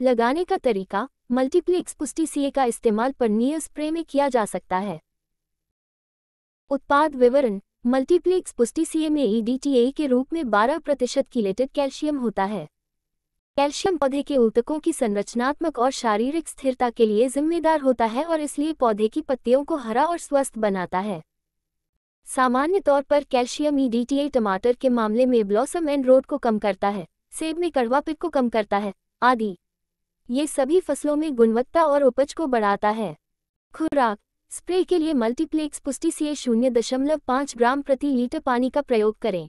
लगाने का तरीका, मल्टीप्लेक्स पुष्टि सीए का इस्तेमाल परनीय स्प्रे में किया जा सकता है। उत्पाद विवरण, मल्टीप्लेक्स पुष्टि सीए में ईडीटीए के रूप में 12 प्रतिशत किलेटेड कैल्शियम होता है। कैल्शियम पौधे के ऊतकों की संरचनात्मक और शारीरिक स्थिरता के लिए जिम्मेदार होता है और इसलिए पौधे की पत्तियों को हरा और स्वस्थ बनाता है। सामान्य तौर पर कैल्शियम ईडीटीए टमाटर के मामले में ब्लॉसम एंड रोड को कम करता है, सेब में कड़वापिट को कम करता है, आदि। ये सभी फ़सलों में गुणवत्ता और उपज को बढ़ाता है। खुराक, स्प्रे के लिए मल्टीप्लेक्स पुष्टि सीए शून्य दशमलव पाँच ग्राम प्रति लीटर पानी का प्रयोग करें।